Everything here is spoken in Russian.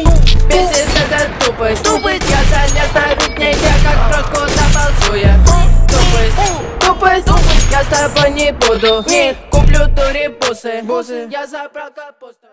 тупой Бесит эта тупость. Тупость. Я залез на ритне, я как проскота я Тупость, тупость, тупость. Я с тобой не буду. Не куплю турибусы Я забрал капусту